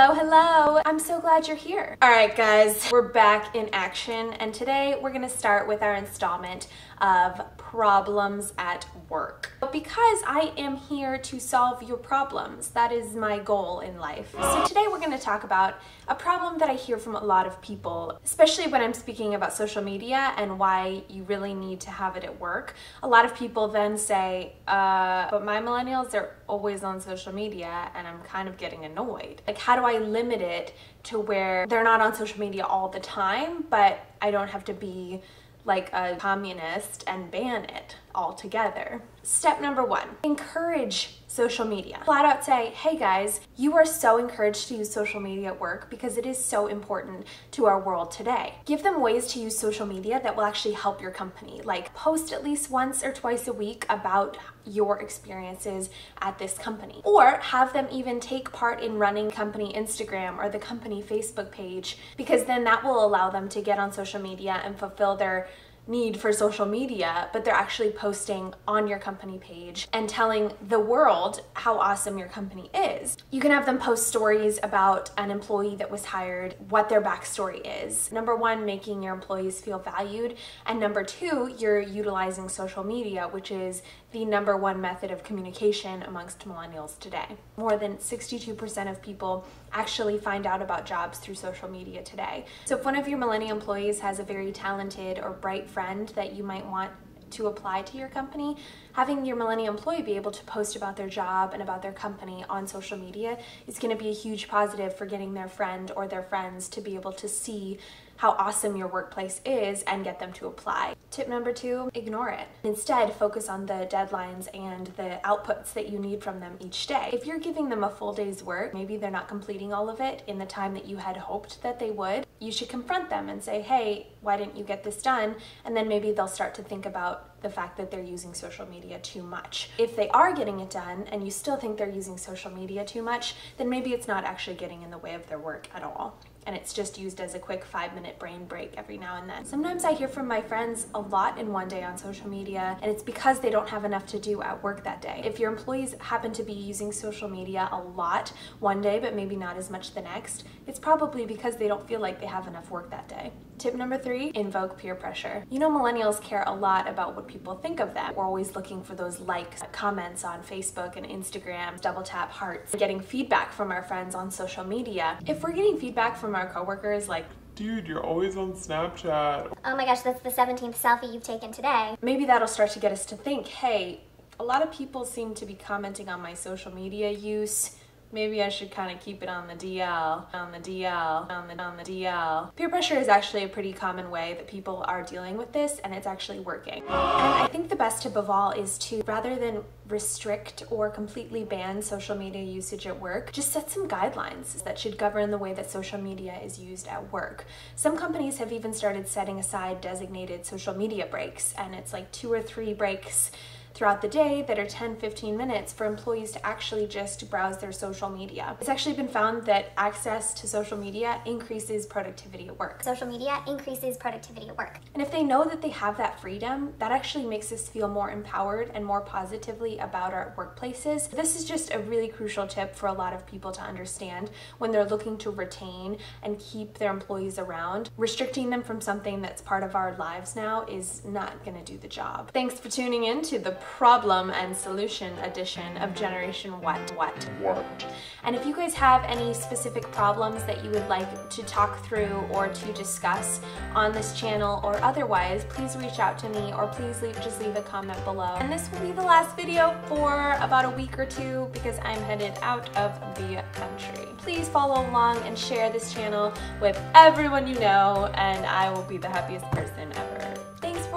Hello, hello. I'm so glad you're here. All right, guys, we're back in action, and today we're gonna start with our installment of problems at work. But because I am here to solve your problems, that is my goal in life. So today we're to talk about a problem that I hear from a lot of people, especially when I'm speaking about social media and why you really need to have it at work. A lot of people then say, uh, but my millennials, are always on social media and I'm kind of getting annoyed. Like, how do I limit it to where they're not on social media all the time, but I don't have to be like a communist and ban it altogether. Step number one, encourage social media. Flat out say, hey guys, you are so encouraged to use social media at work because it is so important to our world today. Give them ways to use social media that will actually help your company. Like post at least once or twice a week about your experiences at this company. Or have them even take part in running company Instagram or the company Facebook page because then that will allow them to get on social media and fulfill their need for social media, but they're actually posting on your company page and telling the world how awesome your company is. You can have them post stories about an employee that was hired, what their backstory is. Number one, making your employees feel valued. And number two, you're utilizing social media, which is the number one method of communication amongst millennials today. More than 62% of people actually find out about jobs through social media today. So if one of your millennial employees has a very talented or bright friend that you might want to apply to your company, having your millennial employee be able to post about their job and about their company on social media is going to be a huge positive for getting their friend or their friends to be able to see how awesome your workplace is and get them to apply. Tip number two, ignore it. Instead, focus on the deadlines and the outputs that you need from them each day. If you're giving them a full day's work, maybe they're not completing all of it in the time that you had hoped that they would, you should confront them and say, hey, why didn't you get this done? And then maybe they'll start to think about the fact that they're using social media too much. If they are getting it done and you still think they're using social media too much, then maybe it's not actually getting in the way of their work at all and it's just used as a quick five minute brain break every now and then. Sometimes I hear from my friends a lot in one day on social media and it's because they don't have enough to do at work that day. If your employees happen to be using social media a lot one day but maybe not as much the next, it's probably because they don't feel like they have enough work that day. Tip number three, invoke peer pressure. You know millennials care a lot about what people think of them. We're always looking for those likes, comments on Facebook and Instagram, double tap hearts, getting feedback from our friends on social media. If we're getting feedback from our coworkers like, Dude, you're always on Snapchat. Oh my gosh, that's the 17th selfie you've taken today. Maybe that'll start to get us to think, hey, a lot of people seem to be commenting on my social media use maybe I should kind of keep it on the DL, on the DL, on the, on the DL. Peer pressure is actually a pretty common way that people are dealing with this and it's actually working. And I think the best tip of all is to, rather than restrict or completely ban social media usage at work, just set some guidelines that should govern the way that social media is used at work. Some companies have even started setting aside designated social media breaks and it's like two or three breaks throughout the day that are 10, 15 minutes for employees to actually just browse their social media. It's actually been found that access to social media increases productivity at work. Social media increases productivity at work. And if they know that they have that freedom, that actually makes us feel more empowered and more positively about our workplaces. This is just a really crucial tip for a lot of people to understand when they're looking to retain and keep their employees around. Restricting them from something that's part of our lives now is not gonna do the job. Thanks for tuning in to the problem and solution edition of Generation What What. What? And if you guys have any specific problems that you would like to talk through or to discuss on this channel or otherwise, please reach out to me or please leave, just leave a comment below. And this will be the last video for about a week or two because I'm headed out of the country. Please follow along and share this channel with everyone you know and I will be the happiest person ever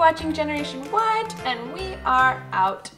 watching Generation What, and we are out.